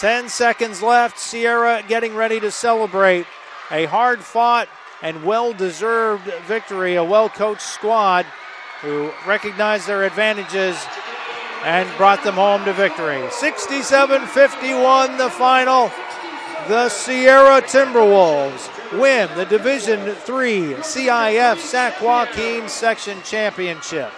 10 seconds left. Sierra getting ready to celebrate a hard fought and well deserved victory. A well coached squad who recognized their advantages and brought them home to victory. 67 51 the final. The Sierra Timberwolves win the Division Three CIF Sac Joaquin Section Championship.